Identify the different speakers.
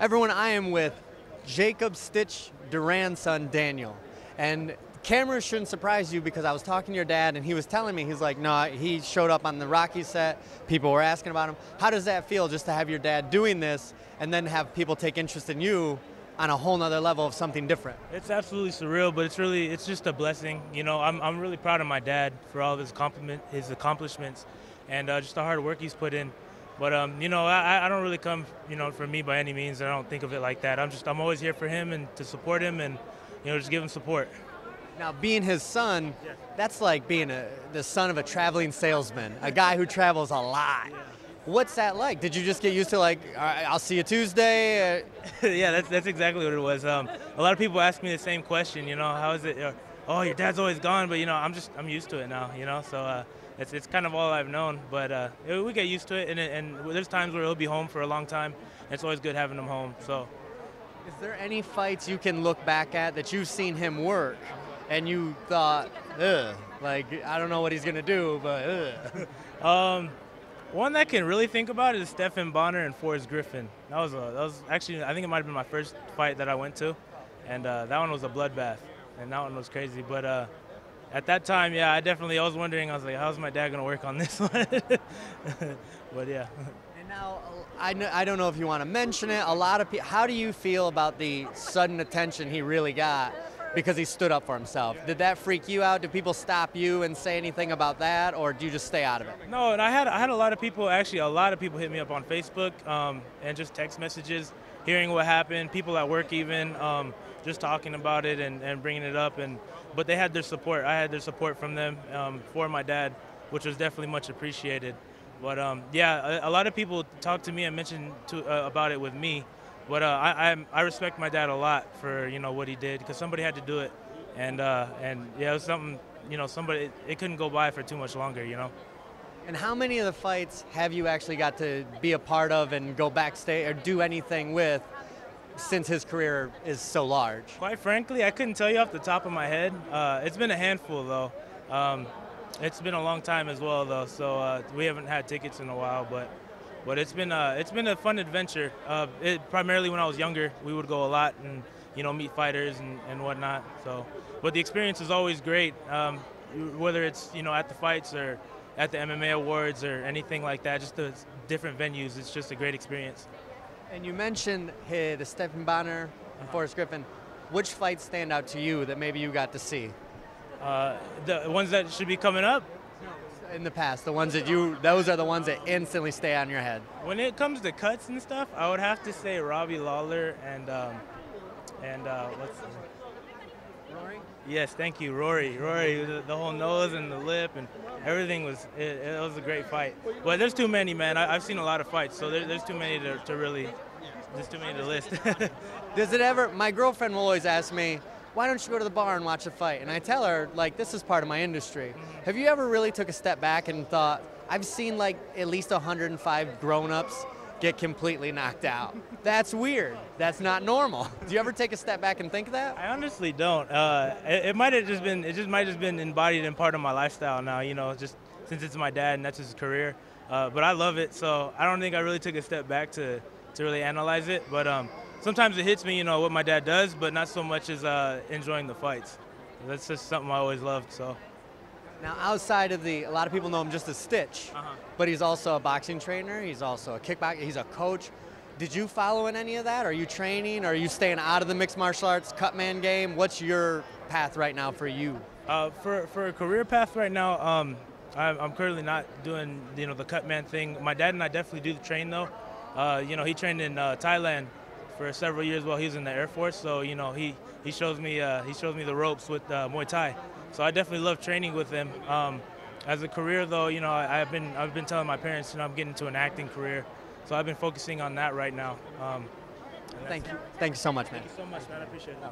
Speaker 1: Everyone, I am with Jacob Stitch Duran's son, Daniel. And cameras shouldn't surprise you because I was talking to your dad and he was telling me, he's like, no, he showed up on the Rocky set. People were asking about him. How does that feel just to have your dad doing this and then have people take interest in you on a whole nother level of something different?
Speaker 2: It's absolutely surreal, but it's really, it's just a blessing. You know, I'm, I'm really proud of my dad for all of his compliment, his accomplishments and uh, just the hard work he's put in. But um, you know, I, I don't really come, you know, for me by any means. I don't think of it like that. I'm just, I'm always here for him and to support him, and you know, just give him support.
Speaker 1: Now, being his son, that's like being a, the son of a traveling salesman, a guy who travels a lot. What's that like? Did you just get used to like, right, I'll see you Tuesday?
Speaker 2: yeah, that's that's exactly what it was. Um, a lot of people ask me the same question. You know, how is it? Oh, your dad's always gone, but you know, I'm just I'm used to it now. You know, so. Uh, it's, it's kind of all I've known. But uh, we get used to it, and, and there's times where he'll be home for a long time. It's always good having him home. So,
Speaker 1: is there any fights you can look back at that you've seen him work, and you thought, ugh, like I don't know what he's gonna do, but ugh.
Speaker 2: um, one that I can really think about is Stephan Bonnar and Forrest Griffin. That was a, that was actually I think it might have been my first fight that I went to, and uh, that one was a bloodbath, and that one was crazy. But uh, at that time, yeah, I definitely I was wondering. I was like, how's my dad gonna work on this one? but yeah.
Speaker 1: And now I know, I don't know if you want to mention it. A lot of people. How do you feel about the sudden attention he really got? Because he stood up for himself. Did that freak you out? Did people stop you and say anything about that, or do you just stay out of it?
Speaker 2: No, and I had I had a lot of people actually a lot of people hit me up on Facebook um, and just text messages, hearing what happened. People at work even um, just talking about it and, and bringing it up and but they had their support. I had their support from them um, for my dad, which was definitely much appreciated. But um, yeah, a, a, lot of people talked to me and mentioned to, uh, about it with me. But uh, I, I, I respect my dad a lot for you know what he did because somebody had to do it, and uh, and yeah, it was something you know somebody it, it couldn't go by for too much longer, you know.
Speaker 1: And how many of the fights have you actually got to be a part of and go backstage or do anything with since his career is so large?
Speaker 2: Quite frankly, I couldn't tell you off the top of my head. Uh, it's been a handful, though. Um, it's been a long time as well, though. So uh, we haven't had tickets in a while, but but it's been a, it's been a fun adventure. Uh, it, primarily when I was younger, we would go a lot and you know meet fighters and, and whatnot. So, but the experience is always great. Um, whether it's you know at the fights or at the MMA awards or anything like that, just the different venues. It's just a great experience.
Speaker 1: And you mentioned hey, the Stephan Bonnar and Forrest Griffin. Which fights stand out to you that maybe you got to see?
Speaker 2: Uh, the ones that should be coming up.
Speaker 1: In the past, the ones that you, those are the ones that instantly stay on your head.
Speaker 2: When it comes to cuts and stuff, I would have to say Robbie Lawler and um, and uh, what's
Speaker 1: Rory?
Speaker 2: Yes, thank you, Rory. Rory, the, the, whole nose and the lip and everything was it, it was a great fight. But there's too many, man. I, have seen a lot of fights, so there, there's too many to, to really, there's too many to list.
Speaker 1: Does it ever? My girlfriend will always ask me, why don't you go to the bar and watch a fight? And I tell her, like, this is part of my industry. Mm-hmm. Have you ever really took a step back and thought, I've seen like at least 105 grown-ups get completely knocked out. That's weird. That's not normal. Do you ever take a step back and think that?
Speaker 2: I honestly don't. Uh, it, it might have just been. It just might have been embodied in part of my lifestyle now. You know, just since it's my dad and that's his career. Uh, but I love it, so I don't think I really took a step back to to really analyze it. But um, sometimes it hits me, you know, what my dad does, but not so much as uh, enjoying the fights. That's just something I always loved. So.
Speaker 1: Now, outside of the, a lot of people know him just as Stitch, uh-huh. but he's also a boxing trainer. He's also a kickboxer. He's a coach. Did you follow in any of that? Are you training? Are you staying out of the mixed martial arts cutman game? What's your path right now for you?
Speaker 2: Uh, for for a career path right now, um, I'm, I'm, currently not doing you know the cutman thing. My dad and I definitely do the train though. Uh, you know, he trained in uh, Thailand for several years while he was in the Air Force. So you know, he he shows me uh, he shows me the ropes with uh, Muay Thai. So I definitely love training with him. Um, as a career, though, you know, I, have been I've been telling my parents, you know, I'm getting into an acting career, so I've been focusing on that right now. Um,
Speaker 1: Thank you. Thank you so much,
Speaker 2: man. Thank you so much, man. I appreciate it. No